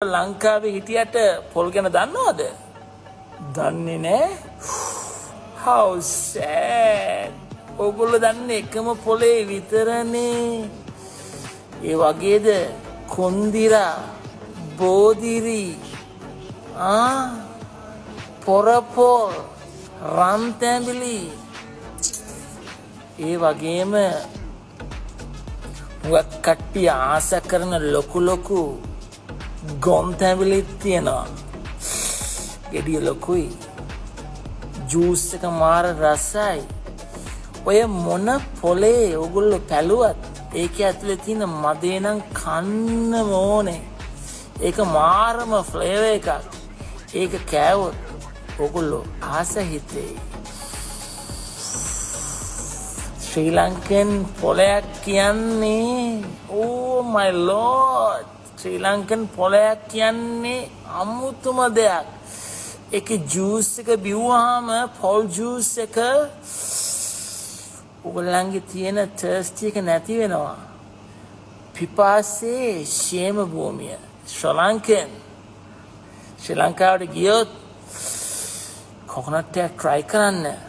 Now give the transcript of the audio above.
ලංකාවේ හිටියට පොල් ගැන දන්නවද? දන්නේ නෑ? How sad. ඔගොල්ලෝ දන්නේ එකම පොලේ විතරනේ. ඒ වගේද කොන්දිරා බෝදිරි ආ පොරපොල් රන්තැඹිලි ඒ වගේම හුඟක් කට්ටිය ආස කරන ලොකු ලොකු ගොන්තැවිලිත් තියෙනවා. ගෙඩිය ලොකුයි. ජූස් එක මාර රසයි. ඔය මොන පොලේ ඔගුල්ලො පැළුවත් ඒක ඇතුළෙ තියෙන මදේනම් කන්න මෝනේ ඒක මාරම ෆ්ලේව එකක්. ඒක කෑවොත් ඔගුල්ලො ආස හිතේ. ශ්‍රී ලංකෙන් පොලයක් කියන්නේ ඕ මයි ලෝඩ් ශ්‍රී ලංකන් පොලයක් කියන්නේ අමුතුම දෙයක්. එක ජූස් එක බිව්වාම පොල් ජූස් එක උගල්ලන්ගේ තියෙන ටර්ස්ටි එක නැති වෙනවා. පිපාසේ ශේම භූමිය. ශ්‍රලංකෙන් ශ්‍රී ලංකාවට ගියොත් කොකනට්ටයක් ට්‍රයි කරන්න.